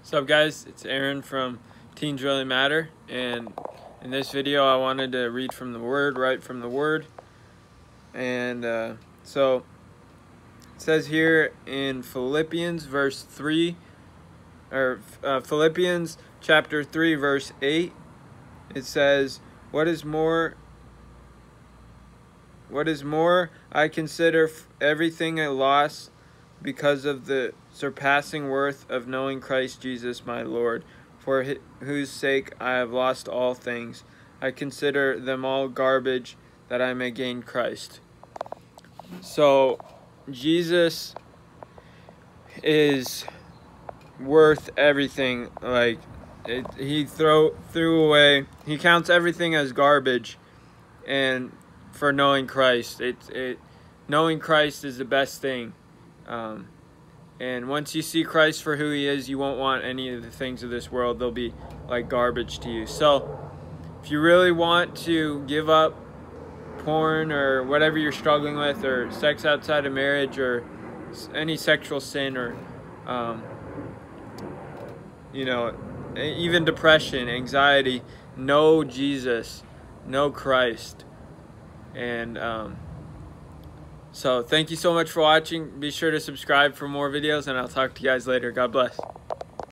What's up guys, it's Aaron from Teens Really Matter and in this video I wanted to read from the Word, right from the Word and uh, so it says here in Philippians verse 3 or uh, Philippians chapter 3 verse 8 it says what is more what is more I consider everything a loss because of the surpassing worth of knowing Christ Jesus my Lord, for whose sake I have lost all things. I consider them all garbage that I may gain Christ. So, Jesus is worth everything. Like, it, he throw threw away. He counts everything as garbage, and for knowing Christ, it it knowing Christ is the best thing. Um, and once you see Christ for who he is, you won't want any of the things of this world. They'll be like garbage to you. So if you really want to give up porn or whatever you're struggling with or sex outside of marriage or any sexual sin or um, you know even depression anxiety know jesus know christ and um, so thank you so much for watching. Be sure to subscribe for more videos and I'll talk to you guys later. God bless.